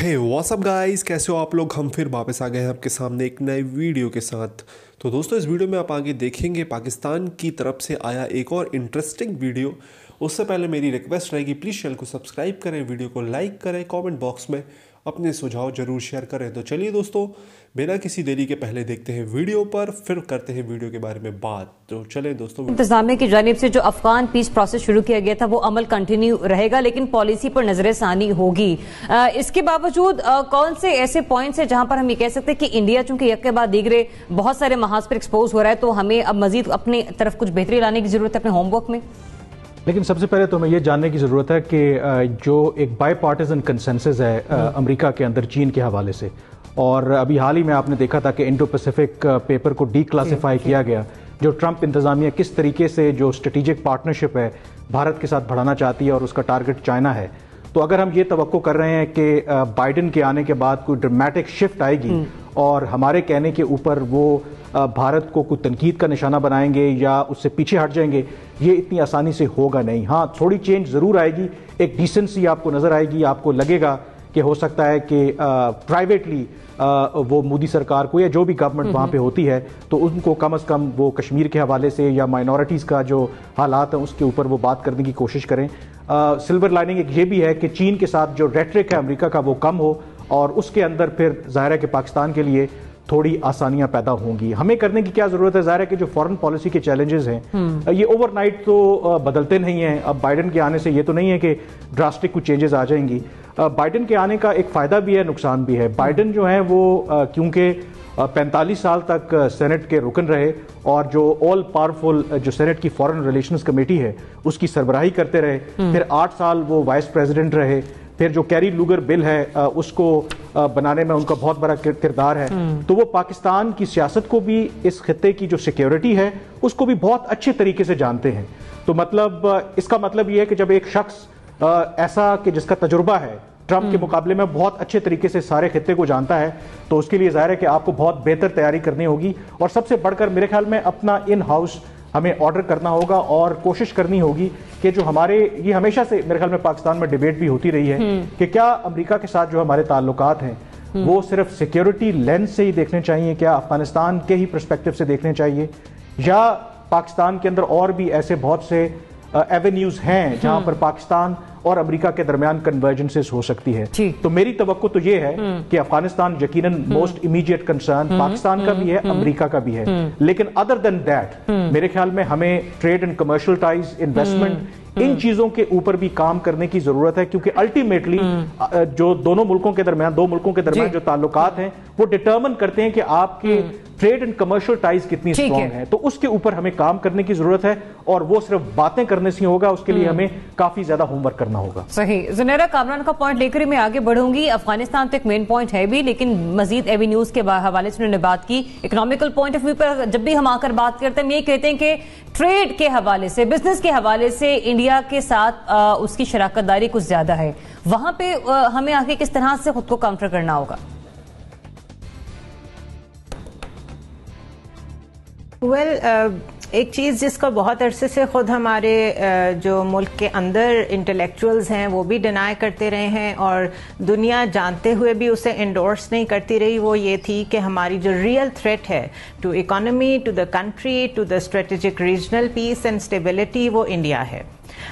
हे WhatsApp guys कैसे हो आप लोग? हम फिर वापस आ गए हैं आपके सामने एक नए वीडियो के साथ। तो दोस्तों, इस वीडियो में आप आगे देखेंगे पाकिस्तान की तरफ़ से आया एक और इंटरेस्टिंग वीडियो उससे पहले मेरी रिक्वेस्ट रहेगी प्लीज़ चैनल को सब्सक्राइब करें वीडियो को लाइक करें कमेंट बॉक्स में। अपने सुझाव ज़रूर शेयर करें। तो चलिए दोस्तों, बिना किसी देरी के पहले देखते हैं वीडियो पर, फिर करते हैं वीडियो के बारे में बात। तो चलें दोस्तों इंतजामिया की जानब से जो अफगान पीस प्रोसेस शुरू किया गया था, वो अमल कंटिन्यू रहेगा, लेकिन पॉलिसी पर नज़र सानी होगी इसके बावजूद कौन से ऐसे पॉइंट्स है जहाँ पर हम ये कह सकते हैं कि इंडिया चूँकि एक के बाद दीगरे बहुत सारे महाज पर एक्सपोज हो रहा है तो हमें अब मजीद अपनी तरफ़ कुछ बेहतरी लाने की ज़रूरत है, अपने होमवर्क में। लेकिन सबसे पहले तो हमें यह जानने की ज़रूरत है कि जो एक बाई पार्टिजन कंसेंसस है अमेरिका के अंदर चीन के हवाले से। और अभी हाल ही में आपने देखा था कि इंडो पैसिफिक पेपर को डी क्लासीफाई किया गया जो ट्रंप इंतज़ामिया किस तरीके से जो स्ट्रेटिजिक पार्टनरशिप है भारत के साथ बढ़ाना चाहती है और उसका टारगेट चाइना है। तो अगर हम ये तो कर रहे हैं कि बाइडन के आने के बाद कोई ड्रामेटिक शिफ्ट आएगी हम्म। और हमारे कहने के ऊपर वो भारत को कुछ तनकीद का निशाना बनाएँगे या उससे पीछे हट जाएँगे ये इतनी आसानी से होगा नहीं। हाँ थोड़ी चेंज ज़रूर आएगी एक डिसेंसी आपको नज़र आएगी आपको लगेगा कि हो सकता है कि प्राइवेटली वो मोदी सरकार को या जो भी गवर्नमेंट वहाँ पे होती है तो उनको कम अज़ कम वो कश्मीर के हवाले से या माइनॉरिटीज़ का जो हालात हैं उसके ऊपर वो बात करने की कोशिश करें। सिल्वर लाइनिंग एक ये भी है कि चीन के साथ जो रेटरिक है अमेरिका का वो कम हो और उसके अंदर फिर ज़ाहिर है कि पाकिस्तान के लिए थोड़ी आसानियाँ पैदा होंगी। हमें करने की क्या ज़रूरत है? ज़ाहिर है कि जो फॉरेन पॉलिसी के चैलेंजेस हैं हम्म। ये ओवरनाइट तो बदलते नहीं हैं। अब बाइडन के आने से ये तो नहीं है कि ड्रास्टिक कुछ चेंजेस आ जाएँगी। बाइडन के आने का एक फ़ायदा भी है नुकसान भी है। बाइडन जो है वो क्योंकि पैंतालीस साल तक सेनेट के रुकन रहे और जो ऑल पावरफुल जो सेनेट की फॉरेन रिलेशंस कमेटी है उसकी सरबराही करते रहे। हम्म। फिर आठ साल वो वाइस प्रेसिडेंट रहे। फिर जो कैरी लूगर बिल है उसको बनाने में उनका बहुत बड़ा किरदार है हम्म। तो वो पाकिस्तान की सियासत को भी इस खत्े की जो सिक्योरिटी है उसको भी बहुत अच्छे तरीके से जानते हैं तो मतलब इसका मतलब ये है कि जब एक शख्स ऐसा कि जिसका तजुर्बा है ट्रंप के हम्म। मुकाबले में बहुत अच्छे तरीके से सारे खत्े को जानता है तो उसके लिए ज़ाहिर है कि आपको बहुत बेहतर तैयारी करनी होगी और सबसे बढ़कर मेरे ख्याल में अपना इन हाउस हमें ऑर्डर करना होगा और कोशिश करनी होगी कि जो हमारे ये हमेशा से मेरे ख्याल में पाकिस्तान में डिबेट भी होती रही है हम्म। कि क्या अमेरिका के साथ जो हमारे ताल्लुक हैं हम्म। वो सिर्फ़ सिक्योरिटी लेंस से ही देखने चाहिए क्या अफ़गानिस्तान के ही प्रस्पेक्टिव से देखने चाहिए या पाकिस्तान के अंदर और भी ऐसे बहुत से एवेन्यूज हैं जहाँ हम्म। पर पाकिस्तान और अमेरिका के दरमियान कन्वर्जेंसेस हो सकती है। तो मेरी तो तो ये है हम्म। कि अफ़गानिस्तान यकीनन मोस्ट इमीडिएट कंसर्न पाकिस्तान का भी है हम्म। अमेरिका का भी है। लेकिन अदर देन दैट मेरे ख्याल में हमें trade and commercial ties investment इन चीज़ों के ऊपर भी काम करने की ज़रूरत है क्योंकि अल्टीमेटली जो दोनों मुल्कों के दरमियान दो मुल्कों के दरमियान जो। ताल्लुकात हैं वो डिटर्मन करते हैं कि आपके ट्रेड एंड कमर्शियल टाइज कितनी स्ट्रॉन्ग है। तो उसके ऊपर हमें काम करने की ज़रूरत है और वो सिर्फ़ बातें करने से होगा उसके लिए हम्म। हमें काफ़ी ज़्यादा होमवर्क करना होगा। सही। जुनेरा कामरान का पॉइंट लेकर मैं आगे बढ़ूँगी। अफ़गानिस्तान तो एक मेन पॉइंट है भी लेकिन मजीद एवेन्यूज के हवाले से उन्होंने बात की। इकोनॉमिकल पॉइंट ऑफ़ व्यू पर जब भी हम आकर बात करते हैं हम ये कहते हैं कि ट्रेड के हवाले से बिज़नेस के हवाले से इंडिया के साथ आ, उसकी शराकतदारी कुछ ज़्यादा है। वहाँ पे आ, हमें आगे किस तरह से खुद को काउंटर करना होगा? वेल well, uh, एक चीज़ जिसको बहुत अरसे से ख़ुद हमारे जो मुल्क के अंदर इंटेलेक्चुअल्स हैं, वो भी डिनाई करते रहे हैं और दुनिया जानते हुए भी उसे इंडोर्स नहीं करती रही, वो ये थी कि हमारी जो रियल थ्रेट है to economy to the country to the strategic regional peace and stability वो इंडिया है।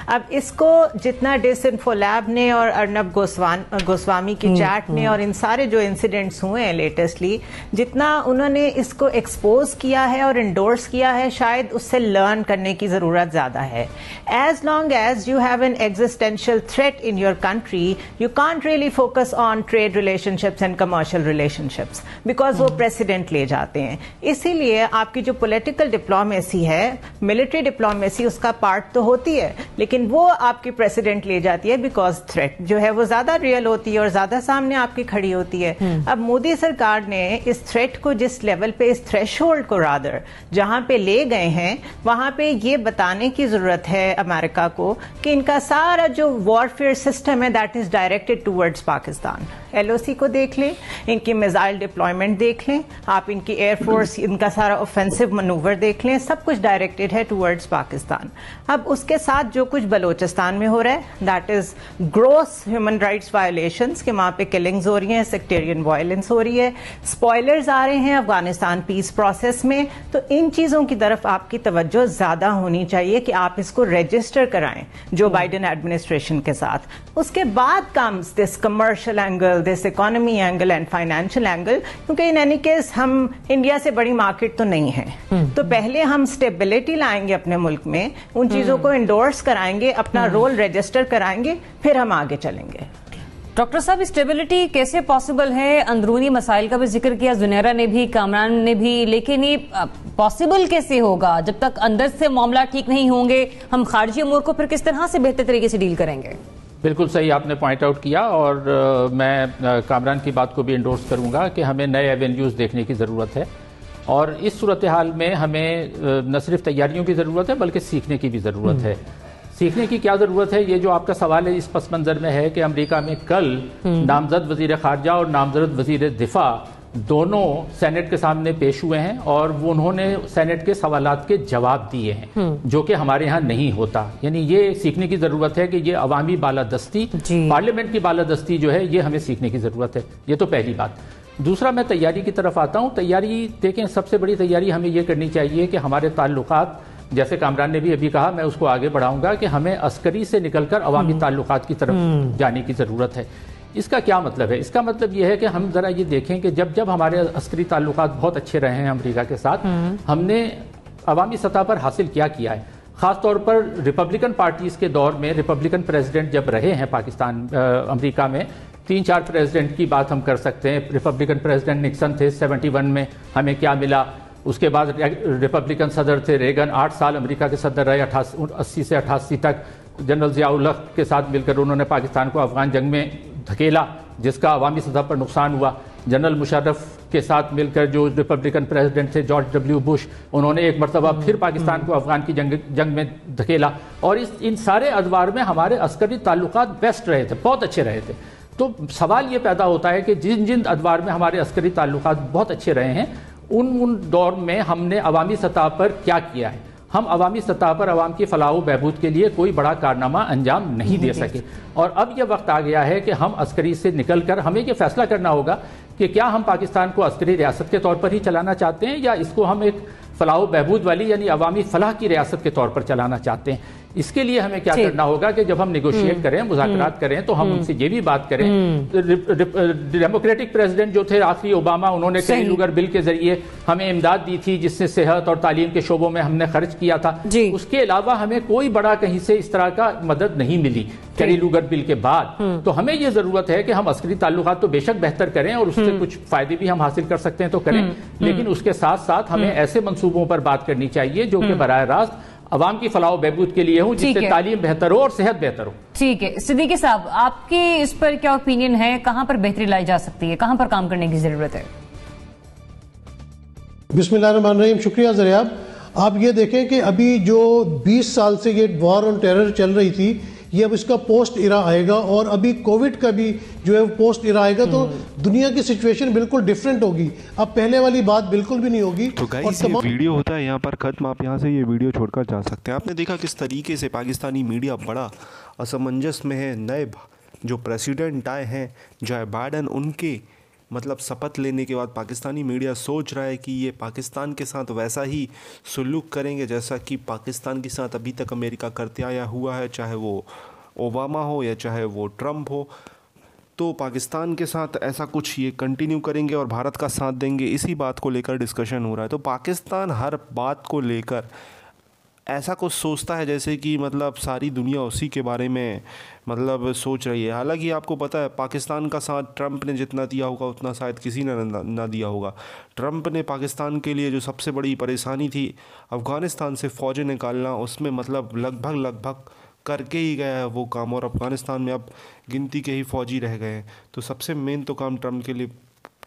अब इसको जितना डिस इन्फोलैब ने और अर्नब गोस्वान गोस्वामी की चैट हम्म, ने हम्म। और इन सारे जो इंसिडेंट्स हुए हैं लेटेस्टली जितना उन्होंने इसको एक्सपोज किया है और इंडोर्स किया है शायद उससे लर्न करने की ज़रूरत ज़्यादा है as long as you have an existential threat in your country you can't really focus on trade relationships and commercial relationships because वो प्रेसिडेंट। ले जाते हैं इसीलिए आपकी जो पोलिटिकल डिप्लोमेसी है मिलिट्री डिप्लोमेसी उसका पार्ट तो होती है लेकिन वो आपकी प्रेसिडेंट ले जाती है बिकॉज़ थ्रेट जो है वो ज़्यादा रियल होती है और ज़्यादा सामने आपकी खड़ी होती है हम्म। अब मोदी सरकार ने इस थ्रेट को जिस लेवल पे इस थ्रेश को रादर जहाँ पे ले गए हैं वहाँ पे ये बताने की ज़रूरत है अमेरिका को कि इनका सारा जो वॉरफेयर सिस्टम है that is directed towards Pakistan LOC को देख लें, इनकी मिसाइल डिप्लॉयमेंट देख लें, आप इनकी एयरफोर्स इनका सारा ऑफेंसिव मनूवर देख लें, सब कुछ डायरेक्टेड है टूवर्ड्स पाकिस्तान अब उसके साथ जो कुछ बलोचिस्तान में हो रहा है that is gross human rights violation के वहाँ पे किलिंग्स हो रही हैं सेक्टेरियन वायलेंस हो रही है. स्पॉयलर्स आ रहे हैं अफ़गानिस्तान पीस प्रोसेस में तो इन चीज़ों की तरफ़ आपकी तवज्जो ज़्यादा होनी चाहिए कि आप इसको रजिस्टर कराएँ जो बाइडेन एडमिनिस्ट्रेशन के साथ। उसके बाद comes this commercial angle this economy angle and financial angle क्योंकि इन एनी केस हम इंडिया से बड़ी मार्केट तो नहीं है। तो पहले हम स्टेबिलिटी लाएँगे अपने मुल्क में उन चीज़ों को इंडोर्स कराएँगे अपना रोल रजिस्टर कराएँगे फिर हम आगे चलेंगे। डॉक्टर साहब स्टेबिलिटी कैसे पॉसिबल है? अंदरूनी मसाइल का भी ज़िक्र किया जुनेरा ने भी कामरान ने भी लेकिन ये पॉसिबल कैसे होगा? जब तक अंदर से मामला ठीक नहीं होंगे हम खारजी अमूर को फिर किस तरह से बेहतर तरीके से डील करेंगे? बिल्कुल सही आपने पॉइंट आउट किया और आ, मैं कामरान की बात को भी इंडोर्स करूँगा कि हमें नए एवेन्यूज़ देखने की ज़रूरत है। और इस सूरत हाल में हमें न सिर्फ़ तैयारियों की ज़रूरत है बल्कि सीखने की भी ज़रूरत है। सीखने की क्या ज़रूरत है? ये जो आपका सवाल है इस पस मंज़र में है कि अमरीका में कल नामजद वज़ीर खारजा और नामजद वज़ीर दिफा दोनों सेनेट के सामने पेश हुए हैं और वो उन्होंने सेनेट के सवाल के जवाब दिए हैं जो कि हमारे यहाँ नहीं होता। यानी ये सीखने की ज़रूरत है कि ये अवामी बालादस्ती पार्लियामेंट की बालादस्ती जो है ये हमें सीखने की ज़रूरत है। ये तो पहली बात। दूसरा मैं तैयारी की तरफ़ आता हूँ। तैयारी देखें सबसे बड़ी तैयारी हमें ये करनी चाहिए कि हमारे ताल्लुकात जैसे कामरान ने भी अभी कहा मैं उसको आगे बढ़ाऊँगा कि हमें अस्करी से निकलकर अवामी ताल्लुकात की तरफ़ जाने की ज़रूरत है। इसका क्या मतलब है? इसका मतलब यह है कि हम ज़रा ये देखें कि जब जब हमारे अस्करी ताल्लुकात बहुत अच्छे रहे हैं अमरीका के साथ हमने अवामी सतह पर हासिल क्या किया है? ख़ासतौर पर रिपब्लिकन पार्टीज़ के दौर में रिपब्लिकन प्रेसिडेंट जब रहे हैं पाकिस्तान अमरीका में तीन चार प्रेसिडेंट की बात हम कर सकते हैं। रिपब्लिकन प्रेसिडेंट निक्सन थे 71 में हमें क्या मिला? उसके बाद रिपब्लिकन सदर थे रेगन, आठ साल अमेरिका के सदर रहे अस्सी से अठासी तक जनरल जियाउल के साथ मिलकर उन्होंने पाकिस्तान को अफगान जंग में धकेला, जिसका अवामी सतह पर नुकसान हुआ। जनरल मुशर्रफ के साथ मिलकर जो रिपब्लिकन प्रेसिडेंट थे जॉर्ज डब्ल्यू बुश, उन्होंने एक मरतबा फिर पाकिस्तान को अफगान की जंग जंग में धकेला। और इस, इन सारे अदवार में हमारे अस्करी ताल्लुक बेस्ट रहे थे, बहुत अच्छे रहे थे। तो सवाल ये पैदा होता है कि जिन जिन अदवार में हमारे अस्करी ताल्लुक बहुत अच्छे रहे हैं उन उन दौर में हमने अवामी सतह पर क्या किया है? हम अवामी सतह पर अवाम की फलाह बहबूद के लिए कोई बड़ा कारनामा अंजाम नहीं दे सके। और अब यह वक्त आ गया है कि हम अस्करी से निकल कर हमें यह फैसला करना होगा कि क्या हम पाकिस्तान को अस्करी रियासत के तौर पर ही चलाना चाहते हैं या इसको हम एक फलाह बहबूद वाली यानी अवामी फलाह की रियासत के तौर पर चलाना चाहते हैं। इसके लिए हमें क्या करना होगा कि जब हम निगोशिएट हम्म। करें मुजाकरात हम्म। करें तो हम हम्म। उनसे ये भी बात करें। डेमोक्रेटिक प्रेसिडेंट जो थे आखिरी ओबामा उन्होंने कई लुगर बिल के ज़रिए हमें इमदाद दी थी जिससे सेहत और तालीम के शोबों में हमने खर्च किया था। उसके अलावा हमें कोई बड़ा कहीं से इस तरह का मदद नहीं मिली लुगर बिल के बाद। तो हमें यह ज़रूरत है कि हम अस्करी ताल्लुक तो बेशक बेहतर करें और उससे कुछ फ़ायदे भी हम हासिल कर सकते हैं तो करें। लेकिन उसके साथ साथ हमें ऐसे मंसूबों पर बात करनी चाहिए जो कि बरह रास्त अवाम की फलाह बहबूद के लिए हूँ जिससे तालीम बेहतर हो और सेहत बेहतर हो। ठीक है। सिद्दीकी साहब आपके इस पर क्या ओपिनियन है? कहाँ पर बेहतरी लाई जा सकती है? कहाँ पर काम करने की ज़रूरत है? बिस्मिल्लाम शुक्रिया जरियाब। आप ये देखें कि अभी जो 20 साल से ये वॉर ऑन टेरर चल रही थी ये अब इसका पोस्ट इरा आएगा और अभी कोविड का भी जो है पोस्ट इरा आएगा तो हम्म। दुनिया की सिचुएशन बिल्कुल डिफरेंट होगी। अब पहले वाली बात बिल्कुल भी नहीं होगी तो और ये वीडियो होता है यहाँ पर खत्म। आप यहाँ से ये वीडियो छोड़कर जा सकते हैं। आपने देखा किस तरीके से पाकिस्तानी मीडिया बड़ा असमंजस में है नए जो प्रेसिडेंट आए हैं जो बाइडन उनके मतलब शपथ लेने के बाद पाकिस्तानी मीडिया सोच रहा है कि ये पाकिस्तान के साथ वैसा ही सलूक करेंगे जैसा कि पाकिस्तान के साथ अभी तक अमेरिका करते आया हुआ है, चाहे वो ओबामा हो या चाहे वो ट्रंप हो। तो पाकिस्तान के साथ ऐसा कुछ ये कंटिन्यू करेंगे और भारत का साथ देंगे, इसी बात को लेकर डिस्कशन हो रहा है। तो पाकिस्तान हर बात को लेकर ऐसा कुछ सोचता है जैसे कि मतलब सारी दुनिया उसी के बारे में मतलब सोच रही है? हालाँकि आपको पता है, पाकिस्तान का साथ ट्रंप ने जितना दिया होगा, उतना शायद किसी ने ना दिया होगा। ट्रंप ने पाकिस्तान के लिए जो सबसे बड़ी परेशानी थी, अफ़गानिस्तान से फ़ौजें निकालना, उसमें मतलब लगभग लगभग करके ही गया है वो काम, और अफ़गानिस्तान में अब गिनती के ही फ़ौजी रह गए हैं। तो सबसे मेन तो काम ट्रंप के लिए,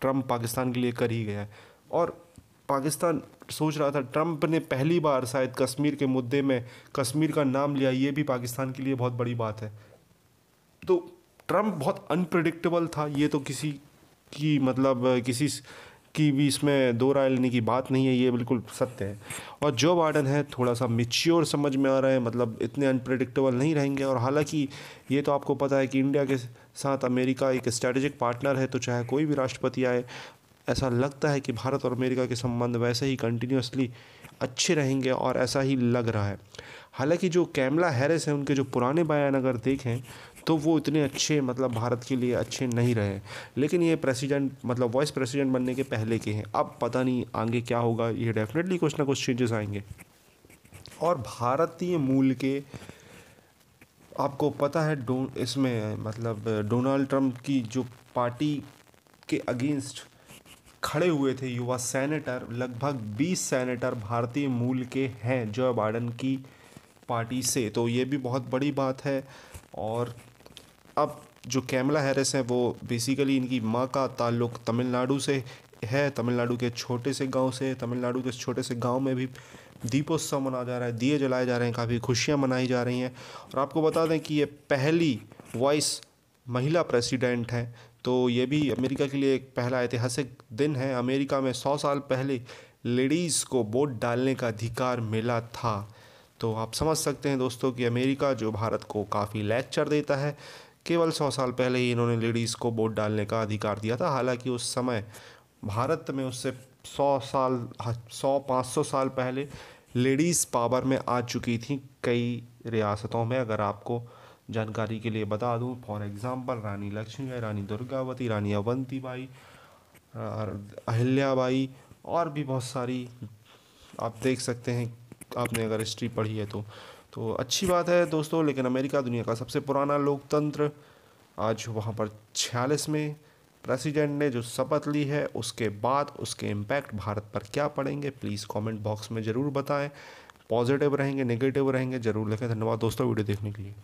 ट्रंप पाकिस्तान के लिए कर ही गया है। और पाकिस्तान सोच रहा था, ट्रंप ने पहली बार शायद कश्मीर के मुद्दे में कश्मीर का नाम लिया, ये भी पाकिस्तान के लिए बहुत बड़ी बात है। तो ट्रंप बहुत अनप्रडिक्टेबल था, ये तो किसी की मतलब किसी की भी इसमें दो राय लेने की बात नहीं है, ये बिल्कुल सत्य है। और जो बाइडन है, थोड़ा सा मिच्योर समझ में आ रहा है मतलब इतने अनप्रडिक्टेबल नहीं रहेंगे। और हालाँकि ये तो आपको पता है कि इंडिया के साथ अमेरिका एक स्ट्रेटेजिक पार्टनर है तो चाहे कोई भी राष्ट्रपति आए ऐसा लगता है कि भारत और अमेरिका के संबंध वैसे ही कंटिन्यूसली अच्छे रहेंगे और ऐसा ही लग रहा है। हालाँकि जो कैमला हैरिस हैं, उनके जो पुराने बयान अगर देखें तो वो इतने अच्छे मतलब भारत के लिए अच्छे नहीं रहे। लेकिन ये प्रेसिडेंट मतलब वाइस प्रेसिडेंट बनने के पहले के हैं। अब पता नहीं आगे क्या होगा, ये डेफिनेटली कुछ ना कुछ चेंजेस आएँगे। और भारतीय मूल के, आपको पता है, डो, इसमें मतलब डोनाल्ड ट्रंप की जो पार्टी के अगेंस्ट खड़े हुए थे युवा सेनेटर, लगभग 20 सेनेटर भारतीय मूल के हैं जो बाइडन की पार्टी से। तो ये भी बहुत बड़ी बात है और अब जो कैमला हैरिस हैं, वो बेसिकली इनकी माँ का ताल्लुक़ तमिलनाडु से है। तमिलनाडु के छोटे से गाँव से, तमिलनाडु के छोटे से गाँव में भी दीपोत्सव मनाया जा रहा है, दिए जलाए जा रहे हैं, काफ़ी खुशियाँ मनाई जा रही हैं। और आपको बता दें कि ये पहली वॉइस महिला प्रेसिडेंट हैं तो ये भी अमेरिका के लिए एक पहला ऐतिहासिक दिन है। अमेरिका में सौ साल पहले लेडीज़ को वोट डालने का अधिकार मिला था। तो आप समझ सकते हैं दोस्तों कि अमेरिका, जो भारत को काफ़ी लेक्चर देता है, केवल सौ साल पहले ही इन्होंने लेडीज़ को वोट डालने का अधिकार दिया था। हालाँकि उस समय भारत में उससे सौ साल सौ पाँच सौ साल पहले लेडीज़ पावर में आ चुकी थी कई रियासतों में। अगर आपको जानकारी के लिए बता दूँ। फॉर एग्ज़ाम्पल रानी लक्ष्मीबाई रानी दुर्गावती, रानी अवंती बाई अहिल्याबाई और भी बहुत सारी आप देख सकते हैं। आपने अगर हिस्ट्री पढ़ी है तो तो अच्छी बात है दोस्तों, लेकिन अमेरिका दुनिया का सबसे पुराना लोकतंत्र, आज वहाँ पर छियालीस में प्रेसिडेंट ने जो शपथ ली है, उसके बाद उसके इम्पैक्ट भारत पर क्या पड़ेंगे प्लीज़ कमेंट बॉक्स में ज़रूर बताएँ। पॉजिटिव रहेंगे नेगेटिव रहेंगे, ज़रूर लिखें। धन्यवाद दोस्तों, वीडियो देखने के लिए।